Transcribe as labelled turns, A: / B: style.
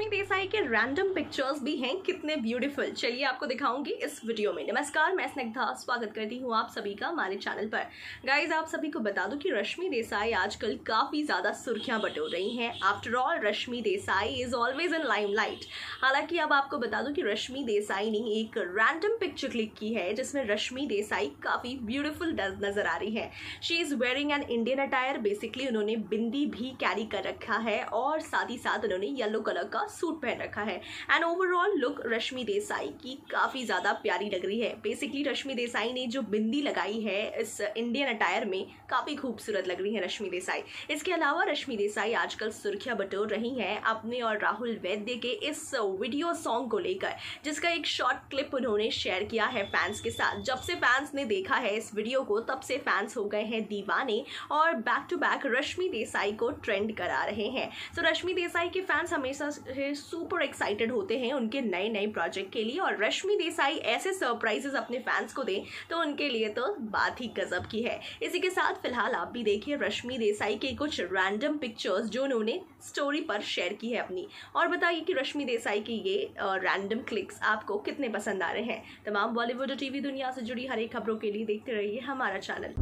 A: रश्मि देसाई के random pictures भी हैं, कितने ब्यूटीफुल चलिए आपको दिखाऊँगी इस वीडियो में। नमस्कार, मैं स्निग्धा स्वागत करती हूँ आप सभी का हमारे चैनल पर। गाइज़ आप सभी को बता दूँ कि रश्मि देसाई आजकल काफ़ी ज़्यादा सुर्खियाँ बटोर रही हैं। After all Rashmi Desai is always in limelight हालाँकि अब आपको बता दूँ कि रश्मि देसाई ने एक रैंडम पिक्चर क्लिक की है, जिसमें रश्मि देसाई काफ़ी ब्यूटिफुल नज़र आ रही है। She is wearing an Indian attire basically उन्होंने बिंदी भी कैरी कर रखा है और साथ ही साथ उन्होंने येलो कलर का सूट पहन रखा है। And overall look Rashmi Desai की काफ़ी ज़्यादा प्यारी लग रही है। बेसिकली रश्मि देसाई ने जो बिंदी लगाई है इस इंडियन अटायर में, काफ़ी खूबसूरत लग रही है रश्मि देसाई। इसके अलावा रश्मि देसाई आजकल सुर्खियाँ बटोर रही हैं अपने और राहुल वैद्य के इस वीडियो सॉन्ग को लेकर, जिसका एक शॉर्ट क्लिप उन्होंने शेयर किया है फैंस के साथ। जब से फैंस ने देखा है इस वीडियो को, तब से फैंस हो गए हैं दीवाने और back to back Rashmi Desai को ट्रेंड करा रहे हैं। तो रश्मि देसाई के फैंस हमेशा से सुपर एक्साइटेड होते हैं उनके नए नए प्रोजेक्ट के लिए और रश्मि देसाई ऐसे सरप्राइजेस अपने फैंस को दें तो उनके लिए तो बात ही गजब की है। इसी के साथ फ़िलहाल आप भी देखिए रश्मि देसाई के कुछ रैंडम पिक्चर्स जो उन्होंने स्टोरी पर शेयर की है अपनी। और बताइए कि रश्मि देसाई की ये रैंडम क्लिक्स आपको कितने पसंद आ रहे हैं। तमाम बॉलीवुड और टीवी दुनिया से जुड़ी हर एक खबरों के लिए देखते रहिए हमारा चैनल